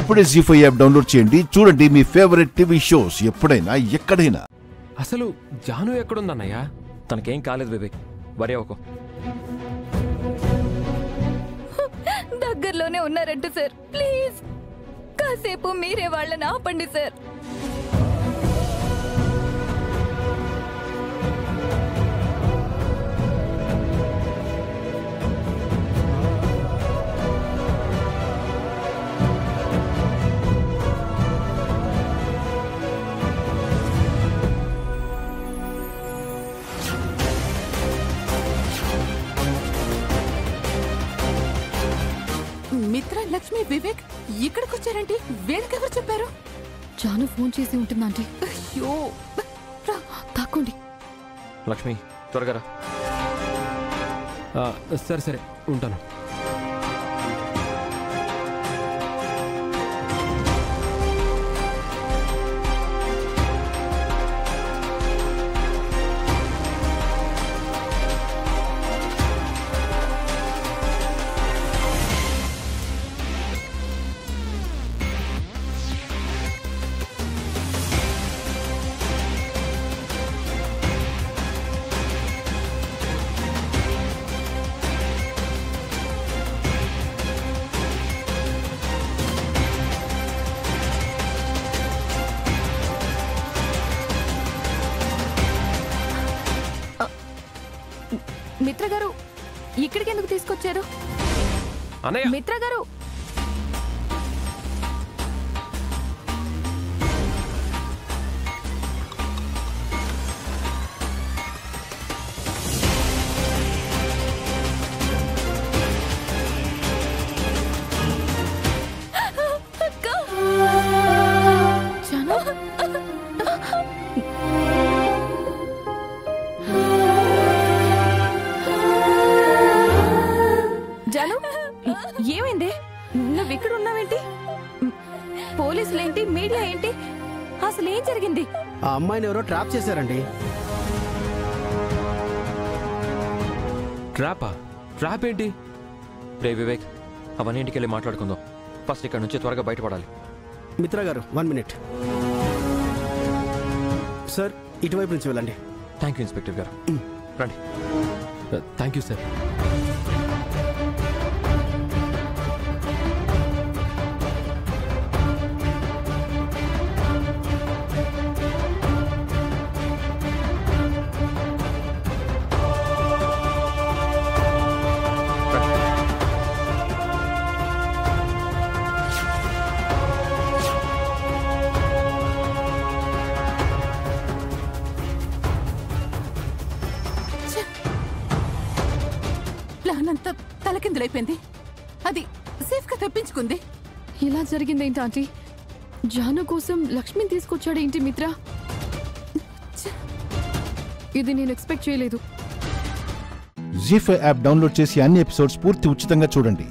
ఇప్పుడే G five app download చేయండి. చూడండి మీ ఫేవరెట్ టీవీ షోస్ ఎప్పుడైనా ఎక్కడైనా. అసలు జాను ఎక్కడుందన్నయ్య? తనకేం కాలేదు వివేక్ వరి అవ్వకు దగ్గరలోనే ఉన్నారంట సార్. ప్లీజ్ కాసేపు మీరే వాళ్ళని ఆపండి సార్. లక్ష్మి వివేక్ ఇక్కడికి వచ్చారంటే వీళ్ళకెవరు చెప్పారు? జాను ఫోన్ చేసి ఉంటుంది ఆంటీ అయ్యో! రా తాక్కోండి. లక్ష్మి త్వరగా రా. ఆ, సరే సరే ఉంటాను. మిత్ర గారు ఇక్కడికి ఎందుకు తీసుకొచ్చారు? మిత్ర గారు నువ్వు ఇక్కడ ఉన్నావేంటి పోలీసులేంటి మీడియా ఏంటి అసలు ఏం జరిగింది? ఆ అమ్మాయిని ఎవరో ట్రాప్ చేశారండి. ట్రాపా? ట్రాప్ ఏంటి? రే వివేక్ అవన్నీ ఇంటికి వెళ్ళి మాట్లాడుకుందాం. ఫస్ట్ ఇక్కడ నుంచి త్వరగా బయటపడాలి. మిత్ర గారు వన్ మినిట్. సార్ ఇటువైపు నుంచి వెళ్ళండి. థ్యాంక్ యూ ఇన్స్పెక్టర్ గారు. రండి. Thank you sir. ప్లాన్ అంతా తలకిందులైపోయింది. అది సేఫ్గా తెప్పించుకుంది. ఇలా జరిగిందేంటి ఆంటీ? జాను కోసం లక్ష్మిని తీసుకొచ్చాడేంటి మిత్ర? ఇది నేను ఎక్స్పెక్ట్ చేయలేదు. జీ ఫైవ్ యాప్ డౌన్లోడ్ చేసి అన్ని ఎపిసోడ్స్ పూర్తి ఉచితంగా చూడండి.